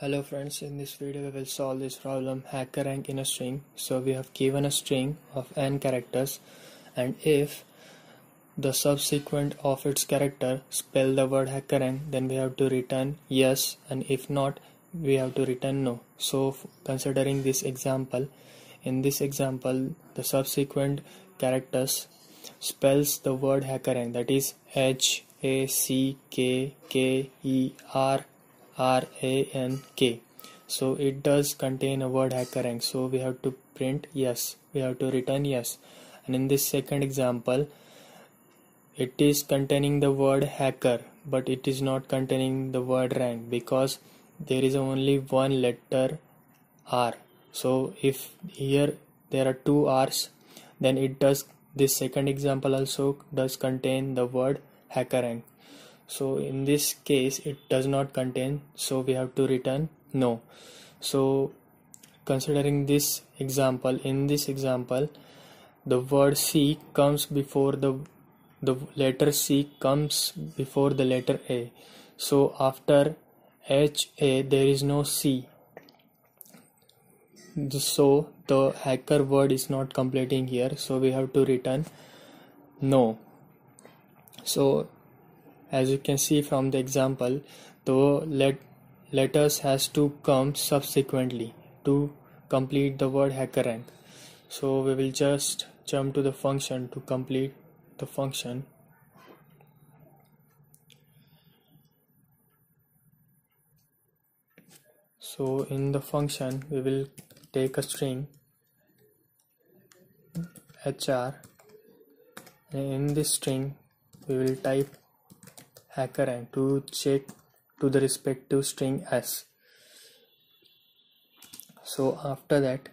Hello friends, in this video we will solve this problem HackerRank in a string. So we have given a string of n characters and if the subsequent of its character spell the word HackerRank then we have to return yes and if not we have to return no. So considering this example, in this example the subsequent characters spells the word HackerRank that is H A C K K E R R A N K. So it does contain a word HackerRank so we have to print yes. We have to return yes. And in this second example it is containing the word hacker but it is not containing the word rank because there is only one letter R. So if here there are two R's then it does this second example also does contain the word HackerRank so in this case it does not contain so we have to return no. So considering this example in this example the word C comes before the the letter C comes before the letter A. So after H A there is no C. So the hacker word is not completing here so we have to return no. So as you can see from the example the let letters has to come subsequently to complete the word HackerRank so we will just jump to the function to complete the function. So in the function we will take a string hr and in this string we will type HackerRank to check to the respective string s so after that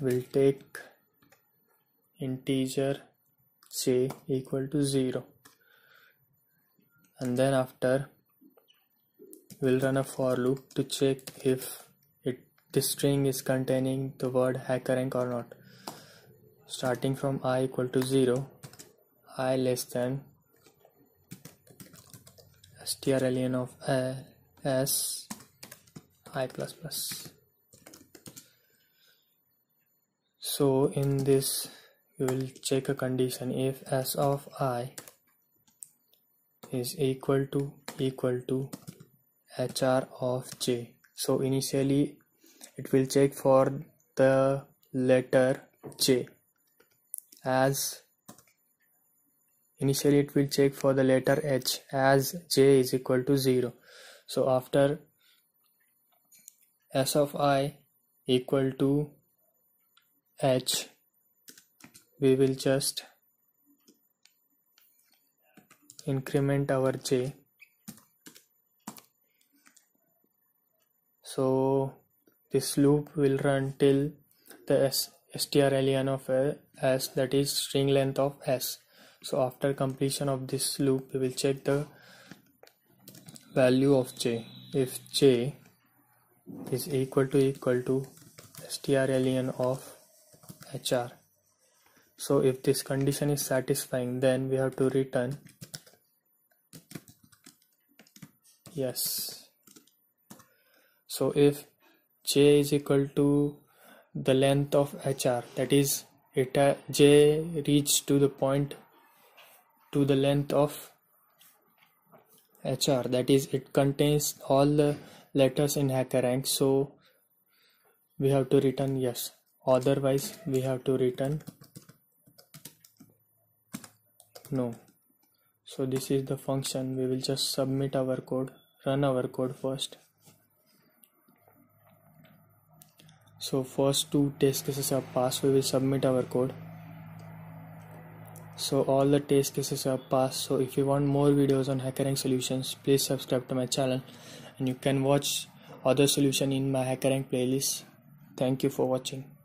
we'll take integer j equal to 0 and then after we'll run a for loop to check if it this string is containing the word HackerRank or not. Starting from i equal to 0 i less than strlen of uh, s i plus plus. So in this we will check a condition. If s of i is equal to equal to hr of j. So initially it will check for the letter j as Initially it will check for the letter h as j is equal to 0. So after s of i equal to h we will just increment our j so this loop will run till the s strlen of s that is string length of s so after completion of this loop we will check the value of j. If j is equal to equal to strlen of hr so if this condition is satisfying then we have to return yes. So if j is equal to the length of hr that is it uh, j reach to the point to the length of hr that is it contains all the letters in HackerRank so we have to return yes. Otherwise we have to return no. So this is the function. We will just submit our code run our code first. So first two test cases are passed we will submit our code so all the test cases are passed. So if you want more videos on HackerRank solutions please subscribe to my channel. And you can watch other solution in my HackerRank playlist. Thank you for watching